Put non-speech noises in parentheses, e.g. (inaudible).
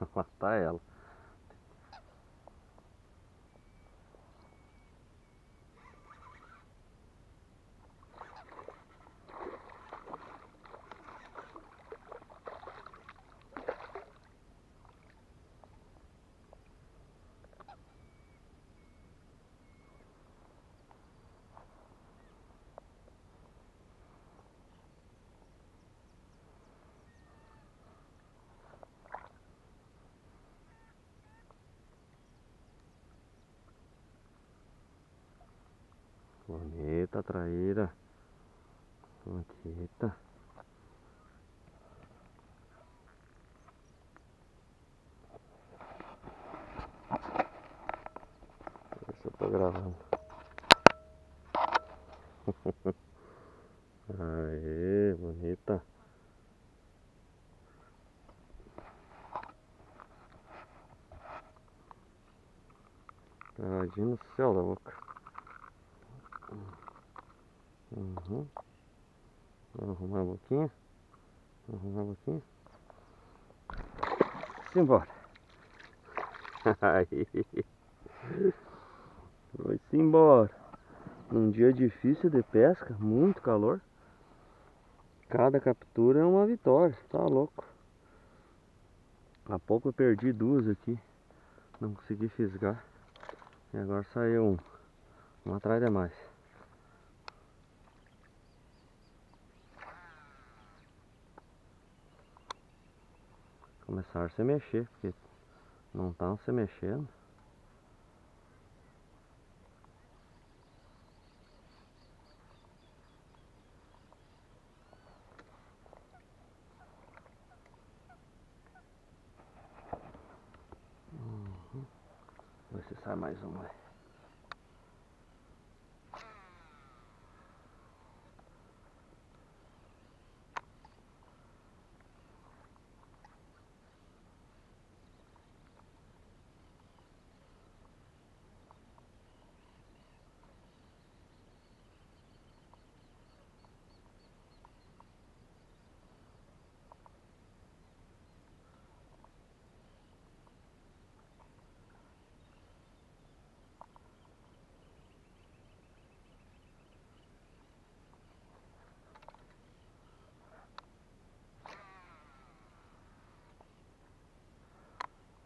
Tá ela. Bonita traíra. Bonita. Eu tô gravando. (laughs) Aê, bonita. Gravadinho no céu da boca. Uhum. Arrumar a boquinha. Vamos arrumar a boquinha. Simbora. (laughs) Foi-se embora. Num dia difícil de pesca, muito calor. Cada captura é uma vitória, tá louco. Há pouco eu perdi duas aqui. Não consegui fisgar. E agora saiu um. Um atrás de Começaram a se mexer, porque não estão se mexendo. Uhum. Se sai mais um aí.